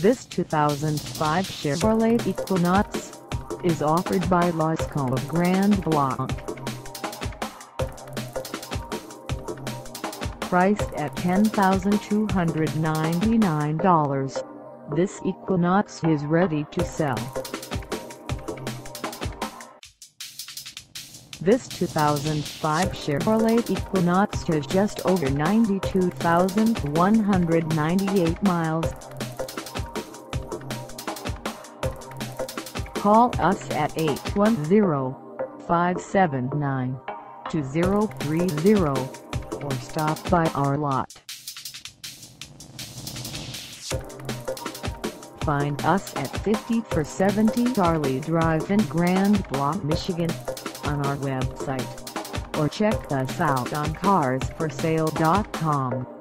This 2005 Chevrolet Equinox is offered by Lasco of Grand Blanc. Priced at $10,299, this Equinox is ready to sell. This 2005 Chevrolet Equinox has just over 92,198 miles. Call us at 810-579-2030 or stop by our lot. Find us at 50 for 70 Ali Drive in Grand Blanc, Michigan on our website or check us out on carsforsale.com.